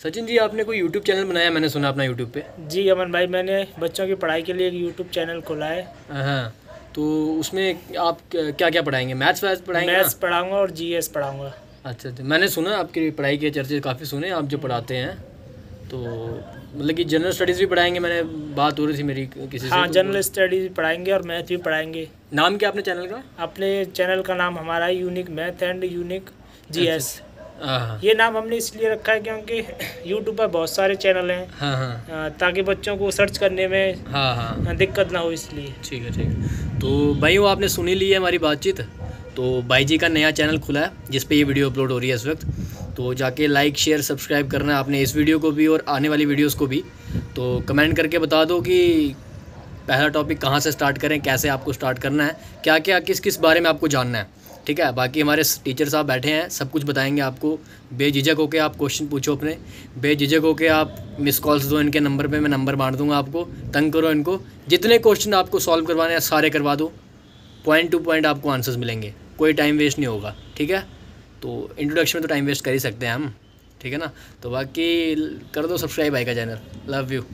सचिन जी आपने कोई YouTube channel बनाया? मैंने सुना अपना यूट्यूब पे। जी अमन भाई मैंने बच्चों की पढ़ाई के लिए एक यूट्यूब चैनल खोला है। हाँ तो उसमें आप क्या क्या पढ़ाएँगे? मैथ्स वैथ्स पढ़ाएँगे मैथ्स पढ़ाऊँगा और जीएस पढ़ाऊँगा। अच्छा अच्छा मैंने सुना आपकी पढ़ाई के चर्चे काफ़ी सुने आप जो पढ़ाते हैं। तो मतलब कि जनरल स्टडीज़ भी पढ़ाएँगे मैंने बात हो रही थी मेरी किसी हाँ से जनरल स्टडीज़ भी पढ़ाएँगे और मैथ भी पढ़ाएँगे। नाम क्या अपने चैनल का? अपने चैनल का नाम हमारा है unique math and unique GS हाँ हाँ ये नाम हमने इसलिए रखा है क्योंकि यूट्यूब पर बहुत सारे चैनल हैं। हाँ हाँ। ताकि बच्चों को सर्च करने में हाँ हाँ। दिक्कत ना हो इसलिए। ठीक है ठीक है। तो भाई वो आपने सुनी ली है हमारी बातचीत? तो भाई जी का नया चैनल खुला है जिस पे ये वीडियो अपलोड हो रही है इस वक्त। तो जाके लाइक शेयर सब्सक्राइब करना है आपने इस वीडियो को भी और आने वाली वीडियोस को भी। तो कमेंट करके बता दो कि पहला टॉपिक कहाँ से स्टार्ट करें, कैसे आपको स्टार्ट करना है क्या क्या किस किस बारे में आपको जानना है, ठीक है? बाकी हमारे टीचर साहब बैठे हैं, सब कुछ बताएँगे आपको। बेझिझक होकर आप क्वेश्चन पूछो अपने। बेझिझक होकर आप मिस कॉल्स दो इनके नंबर पे, मैं नंबर बांट दूँगा आपको। तंग करो इनको। जितने क्वेश्चन आपको सॉल्व करवाने हैं, सारे करवा दो। पॉइंट टू पॉइंट आपको आंसर्स मिलेंगे। कोई टाइम वेस्ट नहीं होगा, ठीक है? तो इंट्रोडक्शन में तो टाइम वेस्ट कर ही सकते हैं हम, ठीक है ना? तो बाकी कर दो सब्सक्राइब का चैनल लव यू